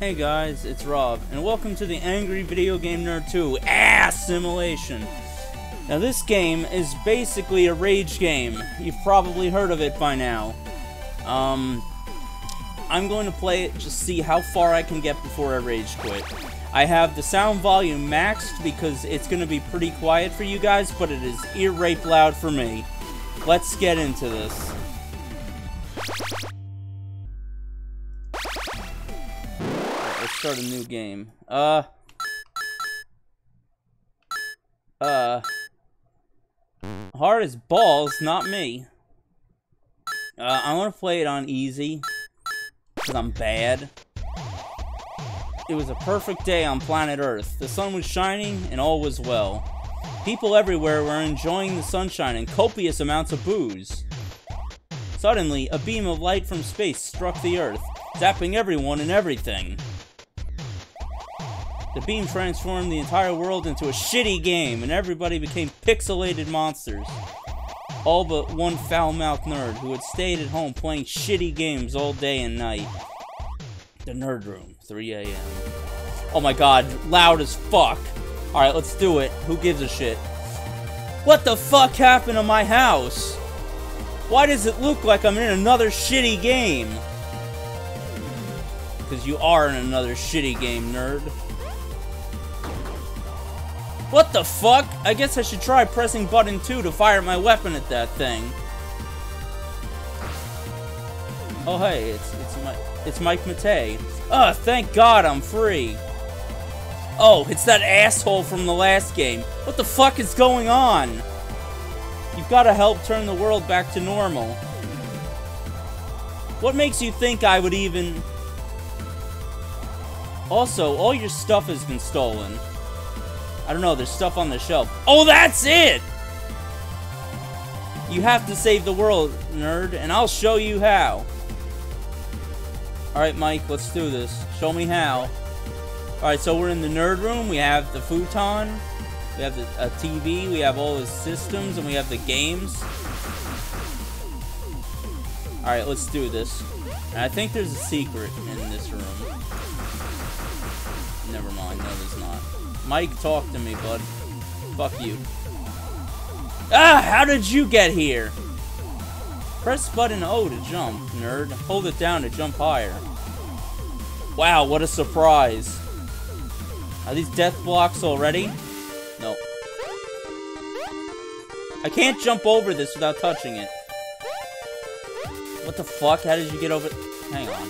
Hey guys, it's Rob, and welcome to the Angry Video Game Nerd 2 ASSimilation. Now this game is basically a rage game. You've probably heard of it by now. Um, I'm going to play it just see how far I can get before I rage quit. I have the sound volume maxed because it's going to be pretty quiet for you guys, but it is ear rape loud for me. Let's get into this. Start a new game. Uh. Uh. Hard as balls, not me. Uh, I want to play it on easy. Because I'm bad. It was a perfect day on planet Earth. The sun was shining, and all was well. People everywhere were enjoying the sunshine and copious amounts of booze. Suddenly, a beam of light from space struck the Earth, zapping everyone and everything. The beam transformed the entire world into a shitty game, and everybody became pixelated monsters. All but one foul-mouthed nerd who had stayed at home playing shitty games all day and night. The Nerd Room, 3 a.m. Oh my god, loud as fuck. Alright, let's do it. Who gives a shit? What the fuck happened to my house? Why does it look like I'm in another shitty game? Because you are in another shitty game, nerd. What the fuck? I guess I should try pressing button 2 to fire my weapon at that thing. Oh hey, it's it's my it's Mike Matei. Oh, thank God I'm free. Oh, it's that asshole from the last game. What the fuck is going on? You've got to help turn the world back to normal. What makes you think I would even... Also, all your stuff has been stolen. I don't know, there's stuff on the shelf. Oh, that's it! You have to save the world, nerd, and I'll show you how. Alright, Mike, let's do this. Show me how. Alright, so we're in the nerd room. We have the futon. We have the, a TV. We have all the systems, and we have the games. Alright, let's do this. And I think there's a secret in this room. Never mind, no there's not. Mike, talk to me, bud. Fuck you. Ah, how did you get here? Press button O to jump, nerd. Hold it down to jump higher. Wow, what a surprise. Are these death blocks already? No. I can't jump over this without touching it. What the fuck? How did you get over... Hang on.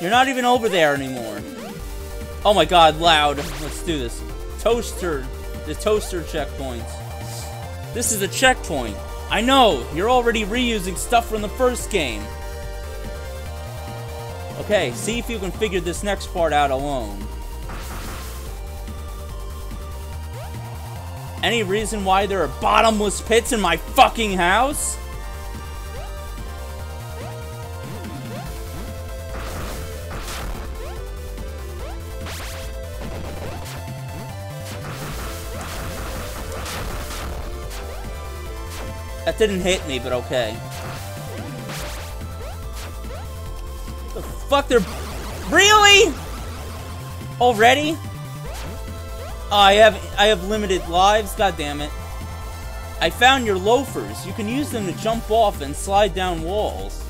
You're not even over there anymore. Oh my god, loud. Let's do this. Toaster. The toaster checkpoints. This is a checkpoint. I know, you're already reusing stuff from the first game. Okay, see if you can figure this next part out alone. Any reason why there are bottomless pits in my fucking house? That didn't hit me, but okay. The fuck, they're... Really? Already? Oh, I have I have limited lives, god damn it. I found your loafers. You can use them to jump off and slide down walls.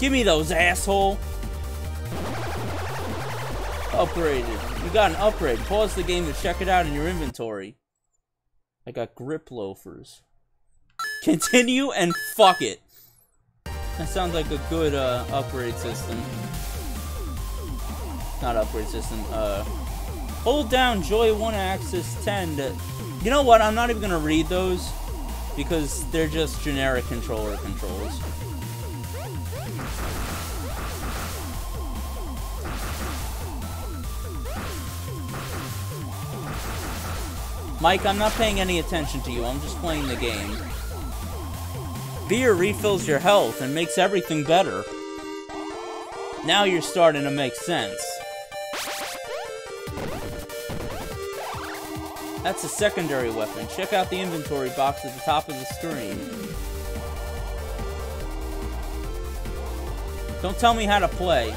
Give me those, asshole. Upgraded. You got an upgrade. Pause the game to check it out in your inventory. I got grip loafers. Continue and fuck it. That sounds like a good uh, upgrade system. Not upgrade system. Uh, hold down Joy 1 Axis 10 to... You know what? I'm not even going to read those because they're just generic controller controls. Mike, I'm not paying any attention to you. I'm just playing the game. Beer refills your health and makes everything better. Now you're starting to make sense. That's a secondary weapon. Check out the inventory box at the top of the screen. Don't tell me how to play.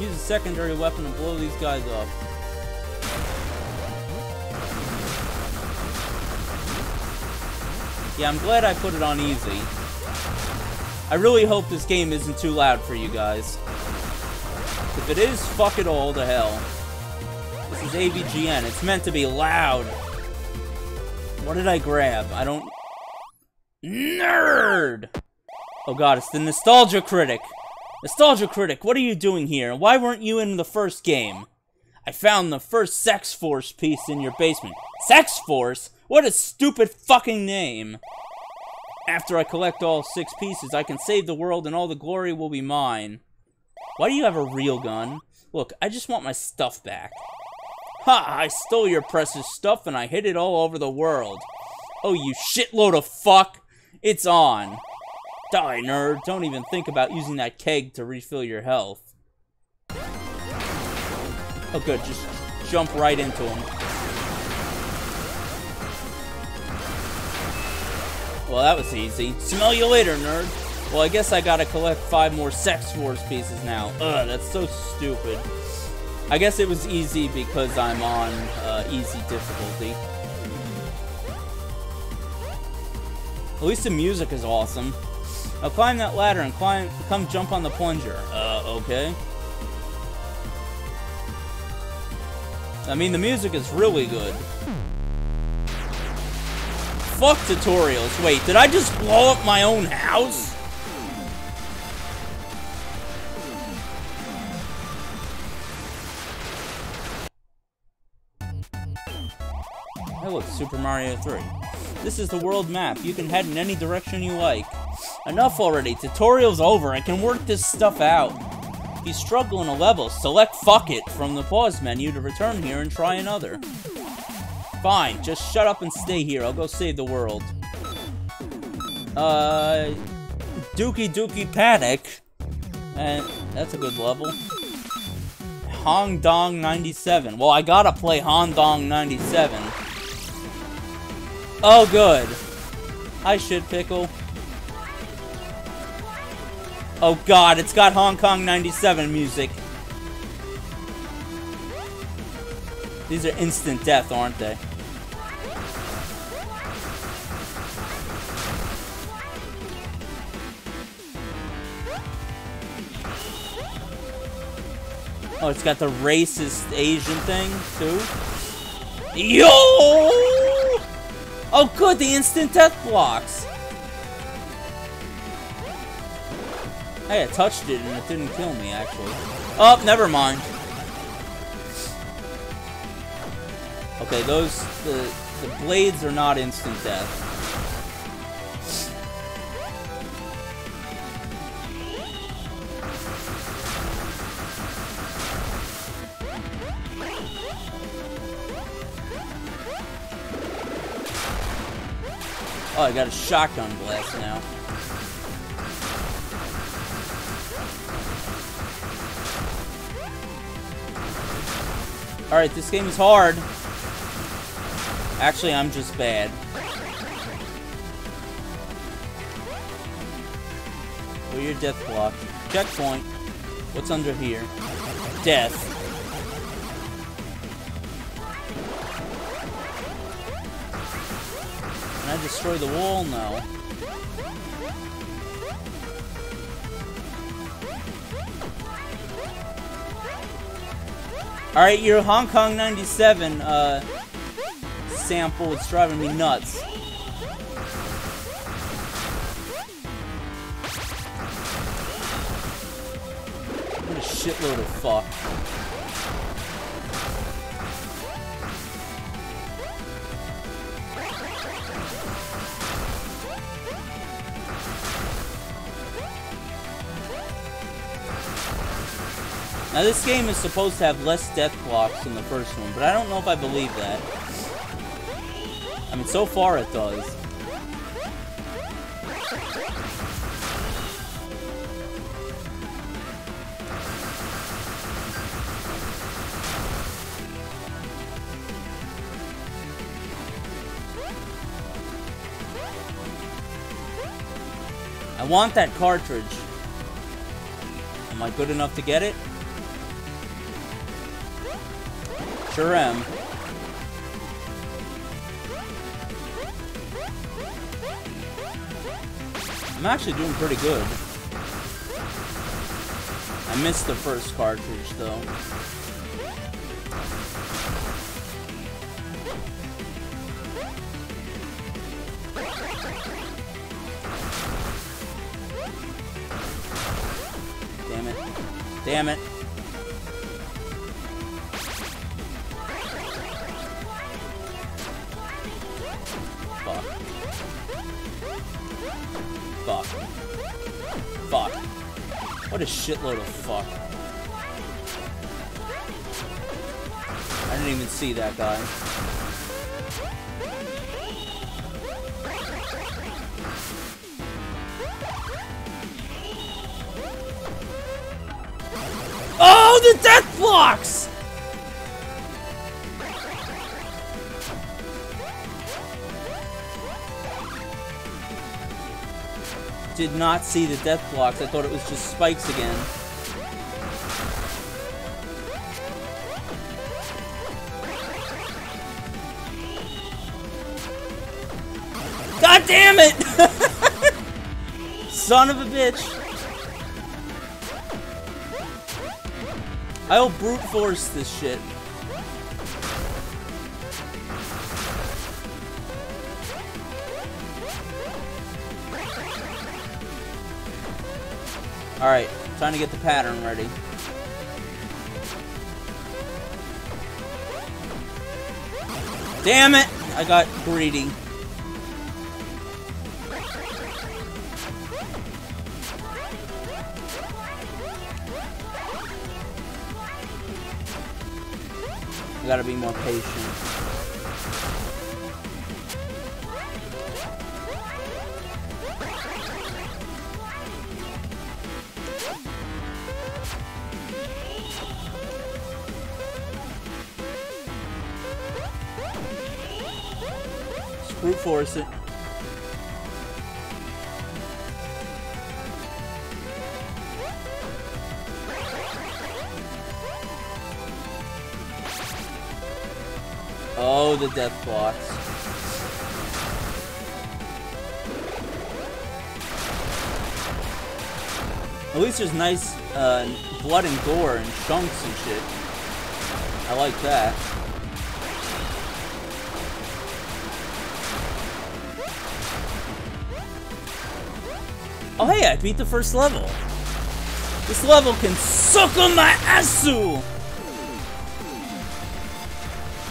Use a secondary weapon to blow these guys up. Yeah, I'm glad I put it on easy. I really hope this game isn't too loud for you guys. If it is, fuck it all to hell. This is AVGN. It's meant to be loud. What did I grab? I don't... Nerd! Oh god, it's the Nostalgia Critic. Nostalgia Critic, what are you doing here? Why weren't you in the first game? I found the first Sex Force piece in your basement. Sex Force? What a stupid fucking name. After I collect all six pieces, I can save the world and all the glory will be mine. Why do you have a real gun? Look, I just want my stuff back. Ha! I stole your precious stuff and I hid it all over the world. Oh, you shitload of fuck! It's on. Die, nerd. Don't even think about using that keg to refill your health. Oh, good. Just jump right into him. Well, that was easy. Smell you later, nerd. Well, I guess I gotta collect five more Sex Force pieces now. Ugh, that's so stupid. I guess it was easy because I'm on uh, easy difficulty. At least the music is awesome. Now climb that ladder and climb, come jump on the plunger. Uh, okay. I mean, the music is really good. Fuck tutorials. Wait, did I just blow up my own house? Hello, Super Mario 3. This is the world map. You can head in any direction you like. Enough already. Tutorial's over. I can work this stuff out. If you struggle in a level, select fuck it from the pause menu to return here and try another. Fine, just shut up and stay here. I'll go save the world. Uh, Dookie Dookie Panic. And that's a good level. Hong Dong 97. Well, I gotta play Hong Dong 97. Oh, good. I should pickle. Oh god, it's got Hong Kong 97 music. These are instant death, aren't they? Oh, it's got the racist Asian thing, too? Yo! Oh, good, the instant death blocks. Hey, I touched it and it didn't kill me, actually. Oh, never mind. Okay, those, the, the blades are not instant death. Oh, I got a shotgun blast now. Alright, this game is hard. Actually, I'm just bad. Where your death block. Checkpoint. What's under here? Death. Destroy the wall? now. Alright, your Hong Kong 97 uh, sample is driving me nuts. What a shitload of fuck. Now this game is supposed to have less death blocks than the first one, but I don't know if I believe that. I mean, so far it does. I want that cartridge. Am I good enough to get it? Sure am. I'm actually doing pretty good. I missed the first cartridge, though. Damn it. Damn it. What a shitload of fuck. I didn't even see that guy. Oh, the death blocks! Did not see the death blocks. I thought it was just spikes again. God damn it! Son of a bitch! I'll brute force this shit. Alright, trying to get the pattern ready. Damn it! I got greedy. I gotta be more patient. Force it. Oh, the death blocks. At least there's nice uh, blood and gore and chunks and shit. I like that. Oh hey, I beat the first level. This level can suck on my assu!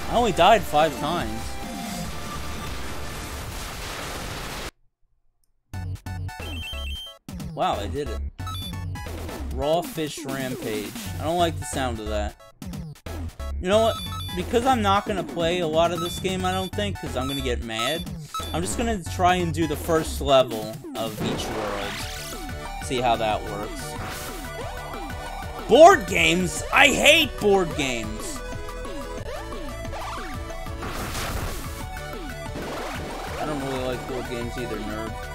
I only died five times. Wow, I did it. Raw Fish Rampage. I don't like the sound of that. You know what? Because I'm not going to play a lot of this game, I don't think, because I'm going to get mad, I'm just to try and do the first level of each world. See how that works. Board games? I hate board games! I don't really like board games either, nerd.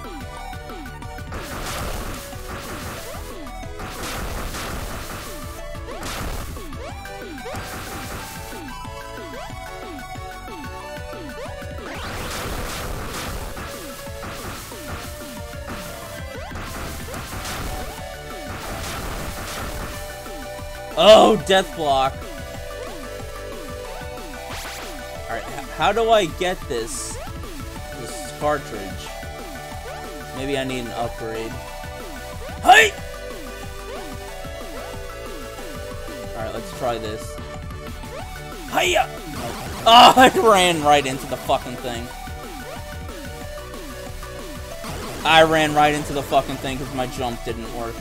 Oh, death block. Alright, how do I get this? This cartridge. Maybe I need an upgrade. Hey! Alright, let's try this. Hiya! Oh, I ran right into the fucking thing. I ran right into the fucking thing because my jump didn't work.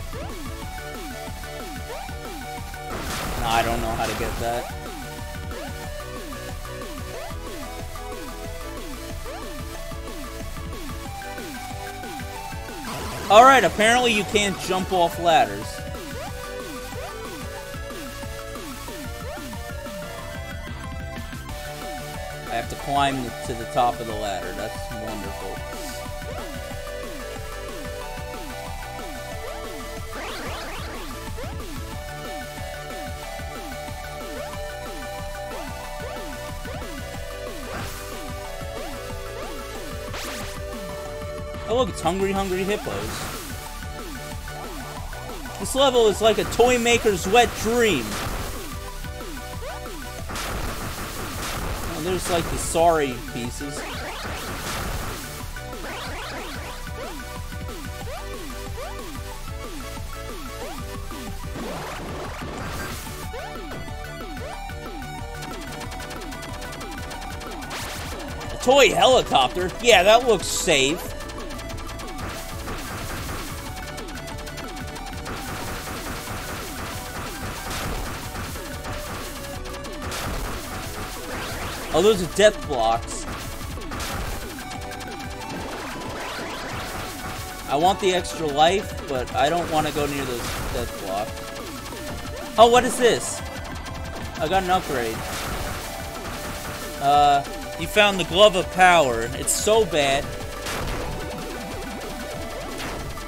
I don't know how to get that. Alright, apparently you can't jump off ladders. I have to climb to the top of the ladder. That's wonderful. Oh look, it's Hungry Hungry Hippos. This level is like a toy maker's wet dream. Oh, there's like the sorry pieces. A toy helicopter. Yeah, that looks safe. Oh, those are death blocks. I want the extra life, but I don't want to go near those death blocks. Oh, what is this? I got an upgrade. Uh, you found the Glove of Power. It's so bad.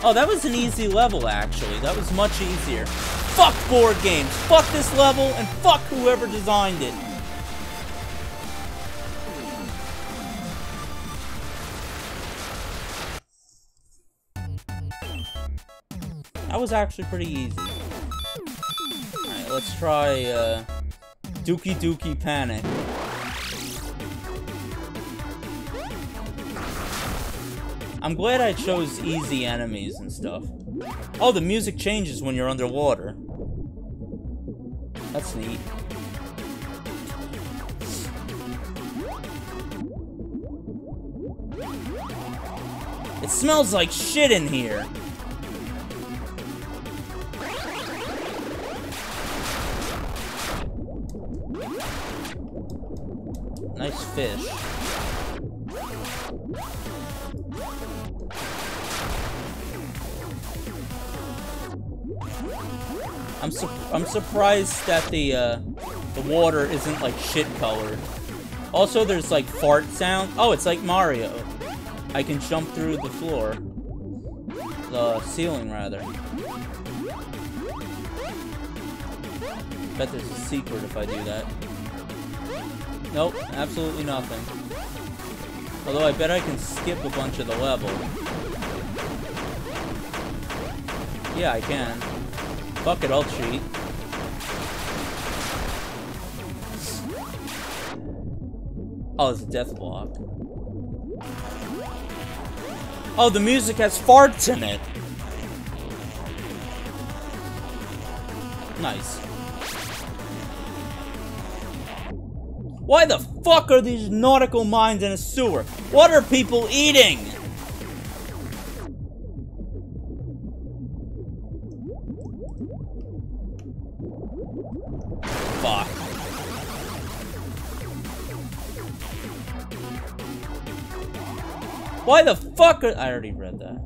Oh, that was an easy level, actually. That was much easier. Fuck board games. Fuck this level, and fuck whoever designed it. Was actually pretty easy. Alright, let's try, uh, Dookie Dookie Panic. I'm glad I chose easy enemies and stuff. Oh, the music changes when you're underwater. That's neat. It smells like shit in here. Nice fish. I'm su I'm surprised that the uh, the water isn't like shit colored. Also, there's like fart sound. Oh, it's like Mario. I can jump through the floor, the ceiling rather. Bet there's a secret if I do that. Nope, absolutely nothing. Although I bet I can skip a bunch of the level. Yeah, I can. Fuck it, I'll cheat. Oh, it's a death block. Oh, the music has farts in it! Nice. Why the fuck are these nautical mines in a sewer? What are people eating? Fuck. Why the fuck are- I already read that.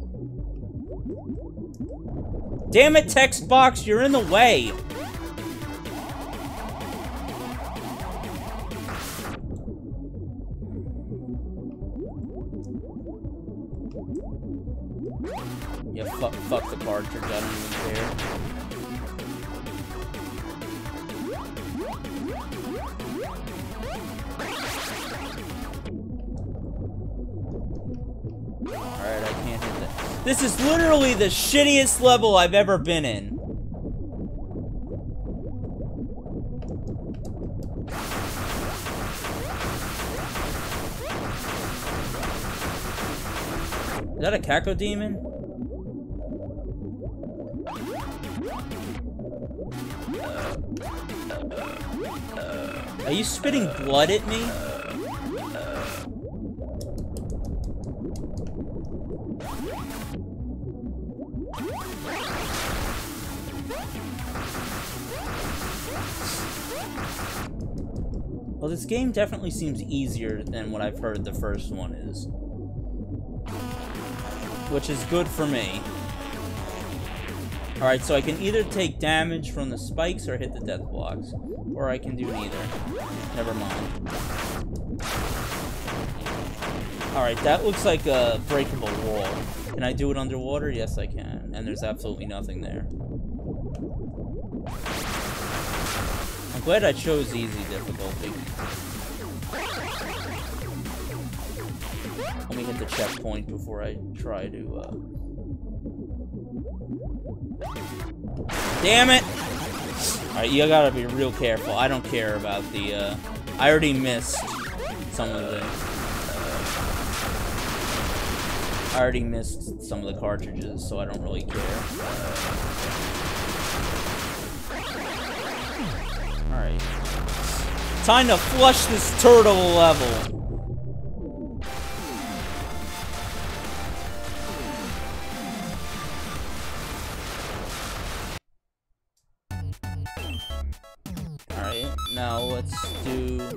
Damn it, text box, you're in the way! Fuck, fuck the cartridge, I don't even care. Alright, I can't hit that. This is literally the shittiest level I've ever been in. Is that a Cacodemon? Are you spitting blood at me? Well, this game definitely seems easier than what I've heard the first one is. Which is good for me. Alright, so I can either take damage from the spikes or hit the death blocks. Or I can do neither. Never mind. Alright, that looks like a breakable wall. Can I do it underwater? Yes, I can. And there's absolutely nothing there. I'm glad I chose easy difficulty. Let me hit the checkpoint before I try to, uh... Damn it! Alright, you gotta be real careful. I don't care about the, uh... I already missed some of the... Uh, I already missed some of the cartridges, so I don't really care. Alright. Time to flush this turtle level.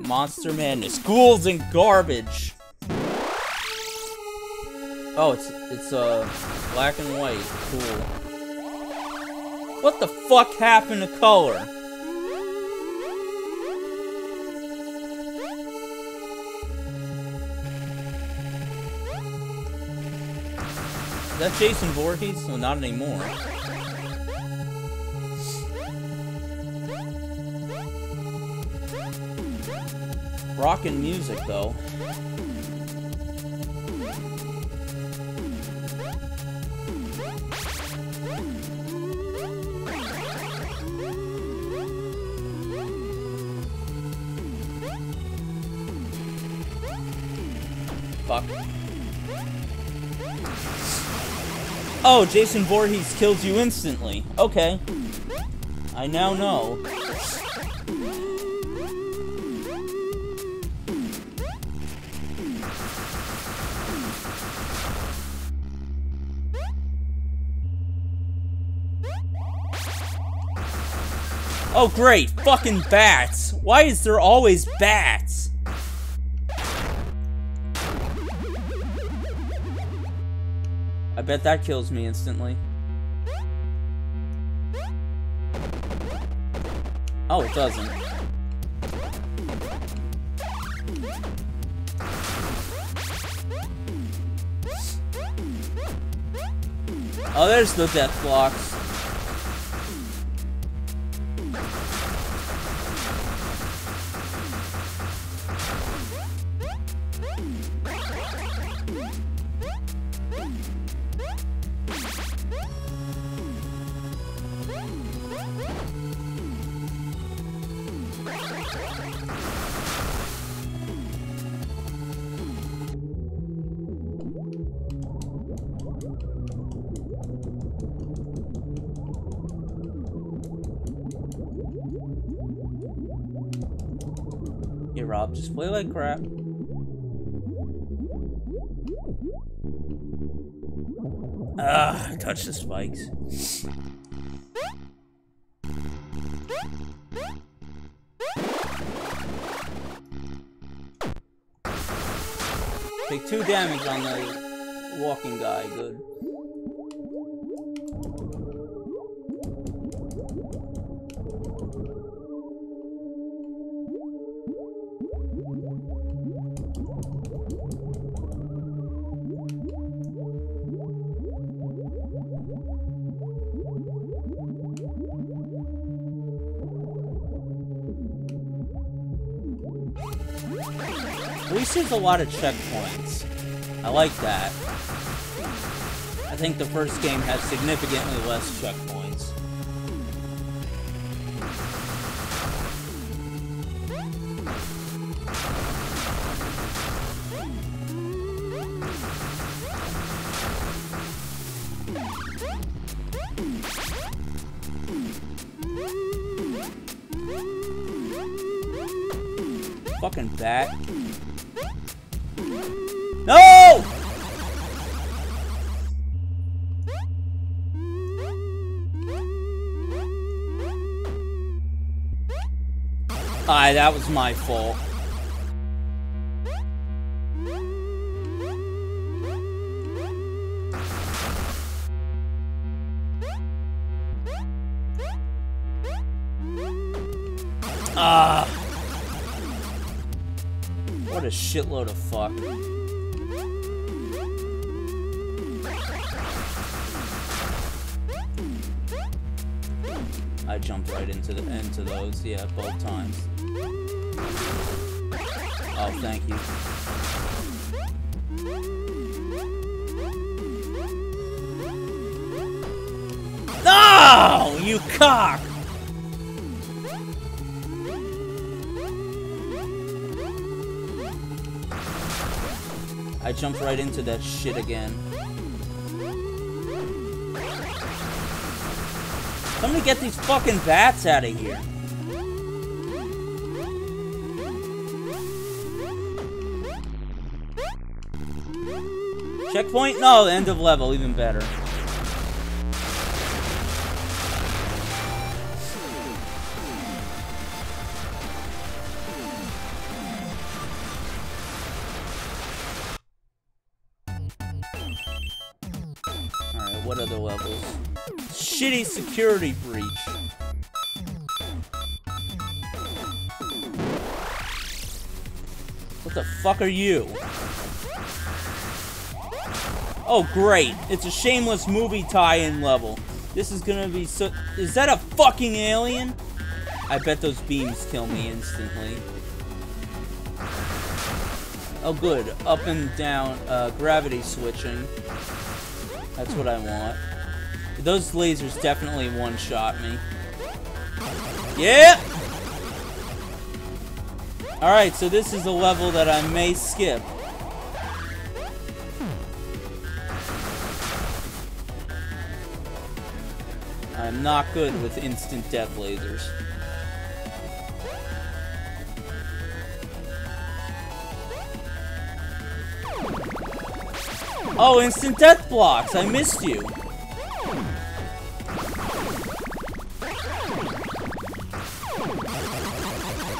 Monster Madness. Ghouls and garbage. Oh, it's it's uh black and white. Cool. What the fuck happened to color? Is that Jason Voorhees? No, not anymore. Rockin' music, though. Fuck. Oh, Jason Voorhees kills you instantly. Okay. I now know. Oh, great. Fucking bats. Why is there always bats? I bet that kills me instantly. Oh, it doesn't. Oh, there's the death blocks. Rob. Just play like crap. Ah, touch the spikes. Take two damage on the walking guy, good. There's a lot of checkpoints. I like that. I think the first game had significantly less checkpoints. Fucking bat. That was my fault. Ah. What a shitload of fuck. I jumped right into the into those, yeah, both times. Oh, thank you. No! You cock! I jumped right into that shit again. Somebody get these fucking bats out of here. Checkpoint? No, end of level, even better. Alright, what other levels? Shitty security breach. What the fuck are you? Oh, great. It's a shameless movie tie-in level. This is gonna be so... Is that a fucking alien? I bet those beams kill me instantly. Oh, good. Up and down, uh, gravity switching. That's what I want. Those lasers definitely one-shot me. Yeah! Alright, so this is a level that I may skip. I'm not good with instant death lasers. Oh, instant death blocks! I missed you!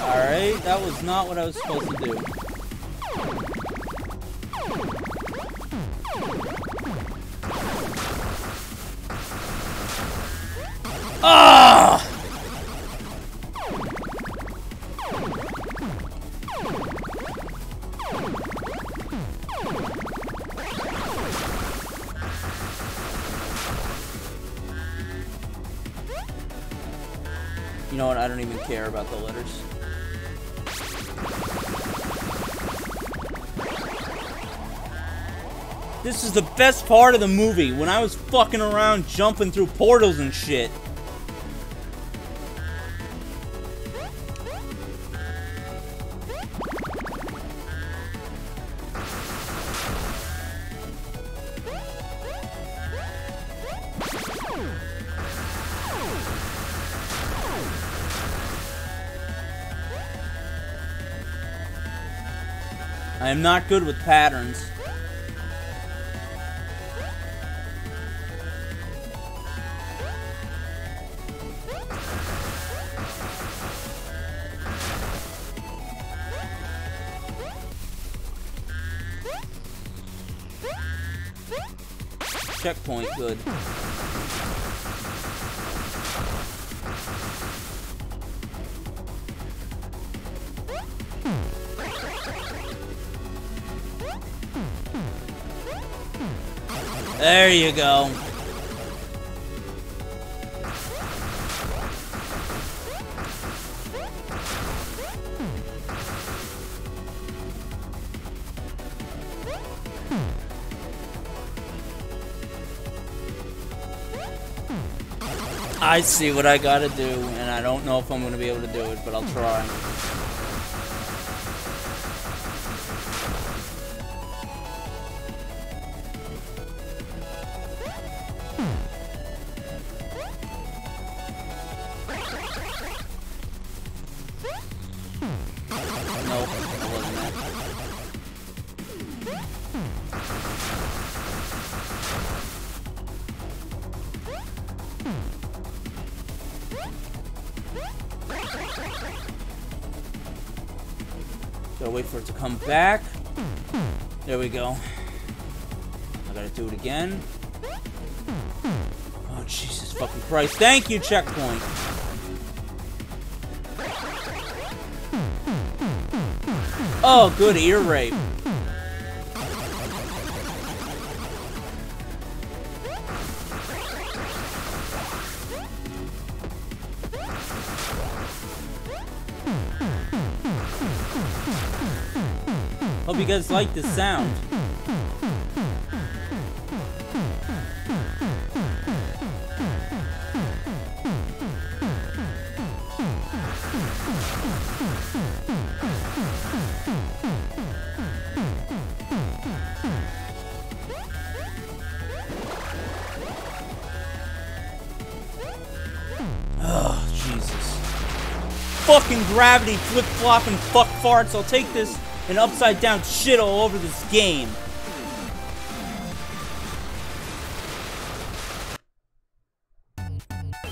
Alright, that was not what I was supposed to do. Ah! You know what? I don't even care about the letters. This is the best part of the movie, when I was fucking around jumping through portals and shit. Am not good with patterns. Checkpoint, good. There you go. I see what I gotta do, and I don't know if I'm gonna be able to do it, but I'll try. Back. There we go. I gotta do it again. Oh, Jesus fucking Christ. Thank you, checkpoint. Oh, good ear rape. guys like the sound. Oh, fucking gravity flip-flop and fuck farts. I'll take this and upside down shit all over this game.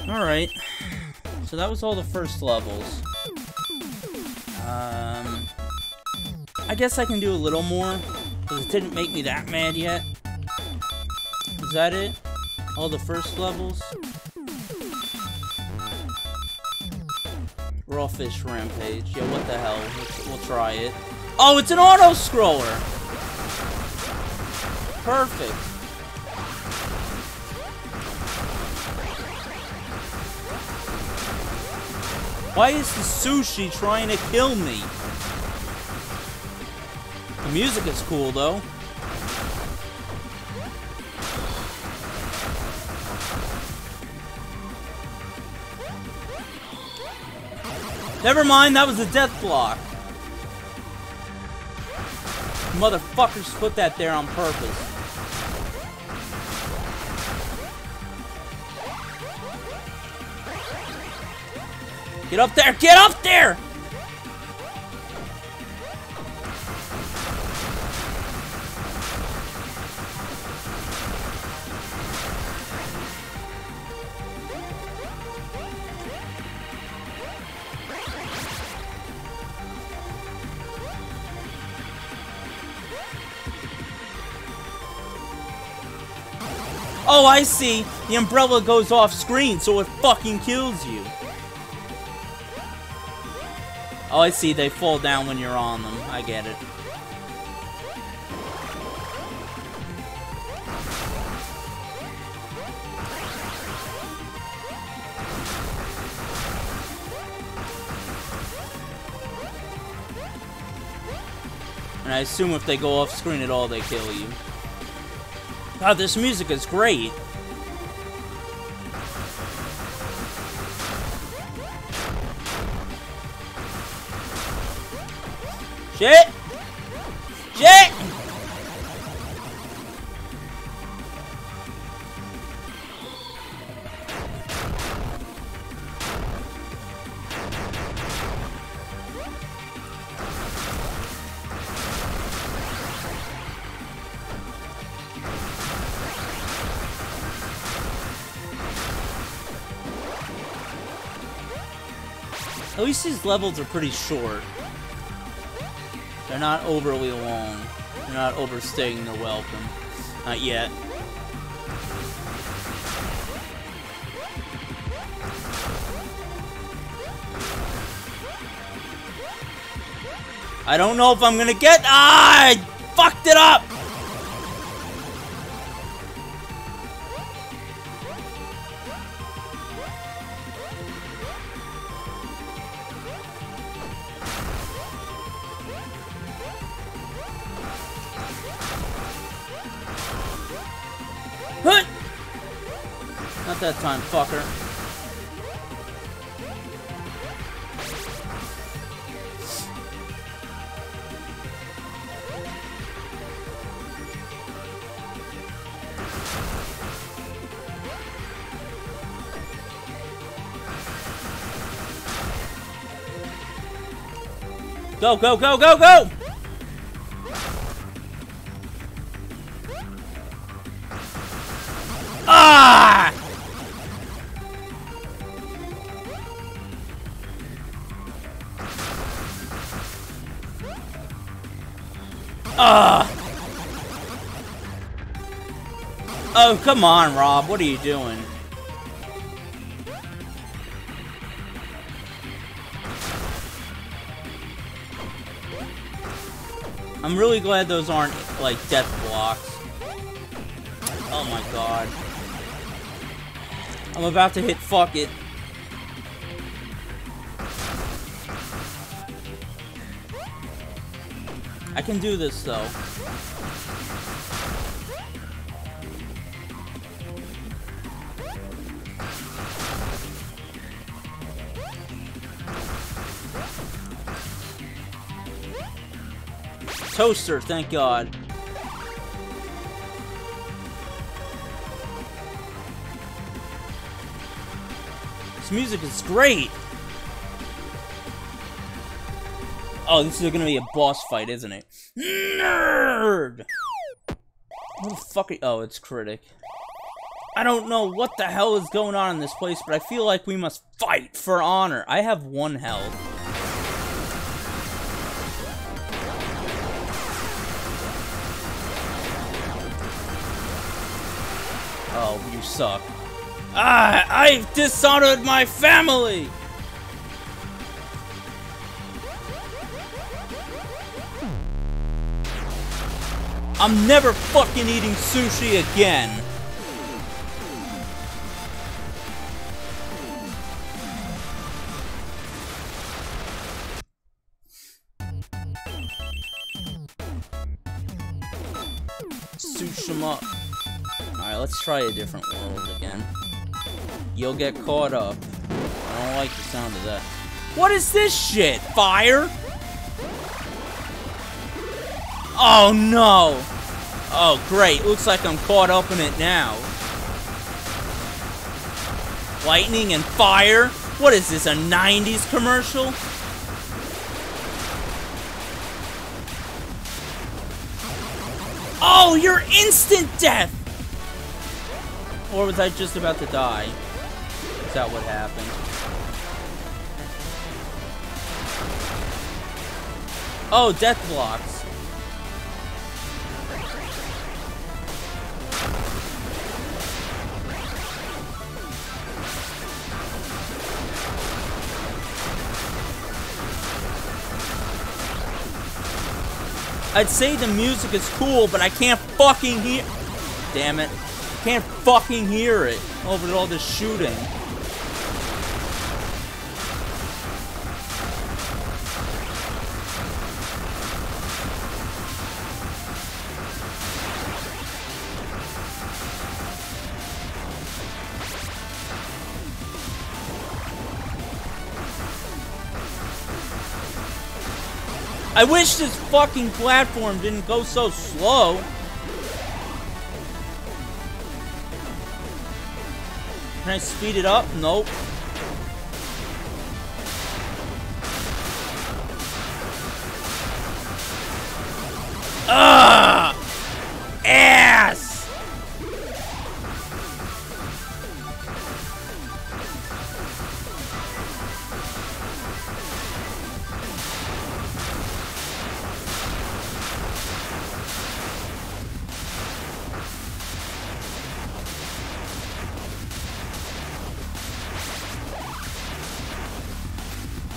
Alright. So that was all the first levels. Um... I guess I can do a little more, because it didn't make me that mad yet. Is that it? All the first levels? Raw Fish Rampage. Yeah, what the hell? We'll, we'll try it. Oh, it's an auto-scroller! Perfect. Why is the sushi trying to kill me? The music is cool, though. Never mind, that was a death block. Motherfuckers put that there on purpose. Get up there! Get up there! Oh, I see. The umbrella goes off screen, so it fucking kills you. Oh, I see. They fall down when you're on them. I get it. And I assume if they go off screen at all, they kill you. God, this music is great. Shit! Least these levels are pretty short. They're not overly long. They're not overstaying their welcome. Not yet. I don't know if I'm gonna get- Ah! I fucked it up! Time, fucker. Go, go, go, go, go! Oh, come on, Rob. What are you doing? I'm really glad those aren't, like, death blocks. Oh my god. I'm about to hit fuck it. I can do this though. Toaster, thank god. This music is great. Oh, this is gonna be a boss fight, isn't it? Nerd! What the fuck Oh, it's Critic. I don't know what the hell is going on in this place, but I feel like we must fight for honor. I have one health. You suck. Ah, I've dishonored my family! I'm never fucking eating sushi again. Tsushima. Let's try a different world again. You'll get caught up. I don't like the sound of that. What is this shit? Fire? Oh no! Oh great, looks like I'm caught up in it now. Lightning and fire? What is this, a 90s commercial? Oh, you're instant death! Or was I just about to die? Is that what happened? Oh, death blocks. I'd say the music is cool, but I can't fucking hear... Damn it. Can't fucking hear it over all this shooting. I wish this fucking platform didn't go so slow. Can I speed it up? Nope.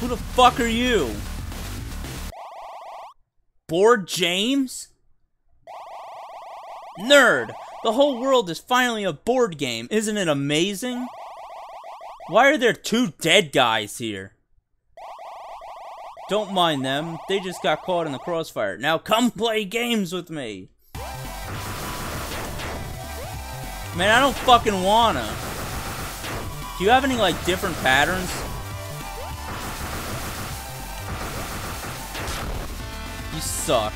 Who the fuck are you? Board James? Nerd! The whole world is finally a board game. Isn't it amazing? Why are there two dead guys here? Don't mind them. They just got caught in the crossfire. Now come play games with me. Man, I don't fucking wanna. Do you have any, like, different patterns? Suck.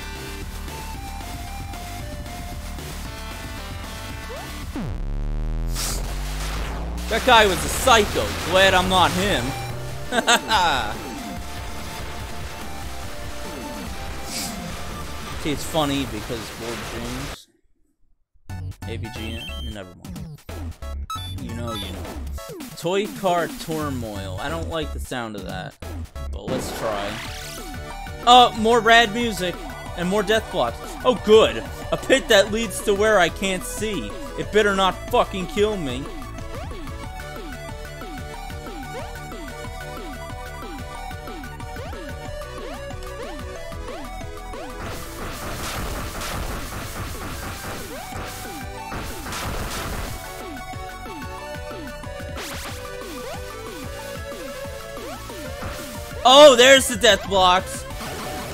That guy was a psycho. Glad I'm not him. See, it's funny because Board James, AVGN, never mind. You know, you know. Toy Car Turmoil. I don't like the sound of that, but let's try. Oh, more rad music and more death blocks. Oh, good. A pit that leads to where I can't see. It better not fucking kill me. Oh, there's the death blocks.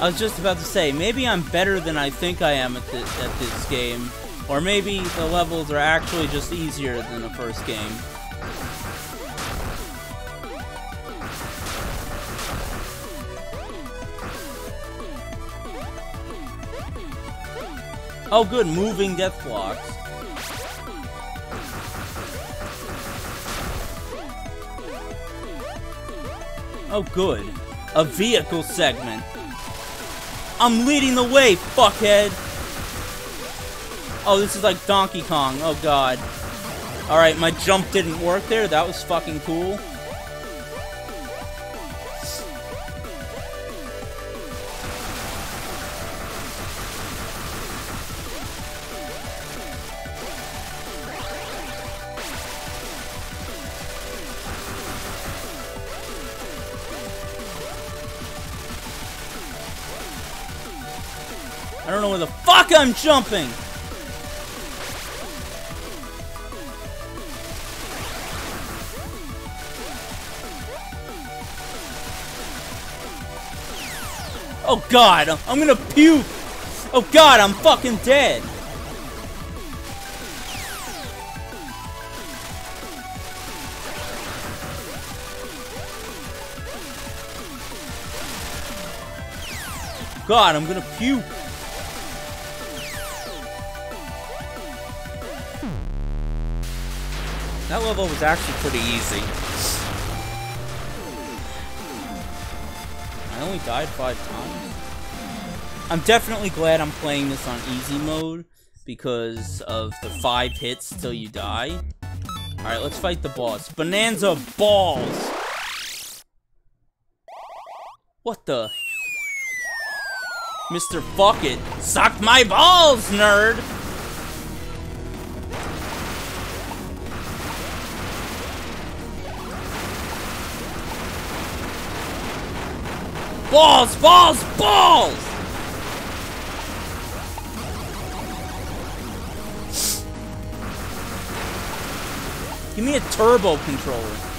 I was just about to say, maybe I'm better than I think I am at this, at this game. Or maybe the levels are actually just easier than the first game. Oh good, moving death blocks. Oh good, a vehicle segment. I'm leading the way, fuckhead! Oh, this is like Donkey Kong, oh god. Alright, my jump didn't work there, that was fucking cool. I don't know where the fuck I'm jumping! Oh god, I'm gonna puke! Oh god, I'm fucking dead! God, I'm gonna puke! That level was actually pretty easy. I only died five times. I'm definitely glad I'm playing this on easy mode because of the five hits till you die. Alright, let's fight the boss. Bonanza Balls! What the? Mr. Fuck It. Suck my balls, nerd! Balls, balls, balls! Give me a turbo controller.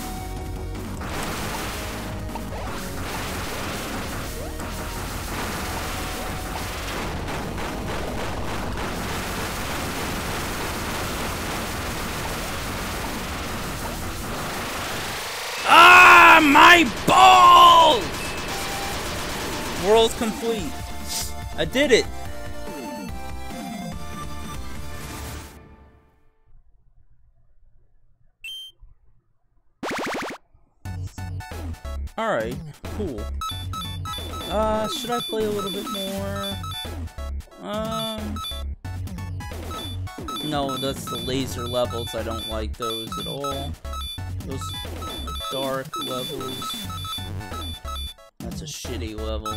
I did it. Alright, cool. Uh, should I play a little bit more? Um... No, that's the laser levels. I don't like those at all. Those dark levels. That's a shitty level.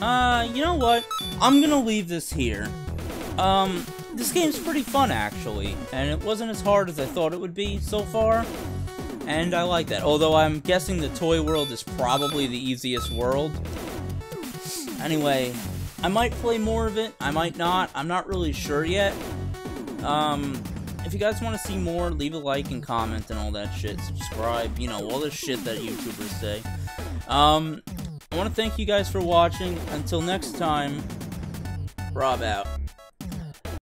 Uh, you know what? I'm gonna leave this here. Um, this game's pretty fun, actually, and it wasn't as hard as I thought it would be so far, and I like that. Although I'm guessing the Toy World is probably the easiest world. Anyway, I might play more of it, I might not, I'm not really sure yet. Um, if you guys want to see more, leave a like and comment and all that shit. Subscribe, you know, all the shit that YouTubers say. Um, I want to thank you guys for watching. Until next time, Rob out.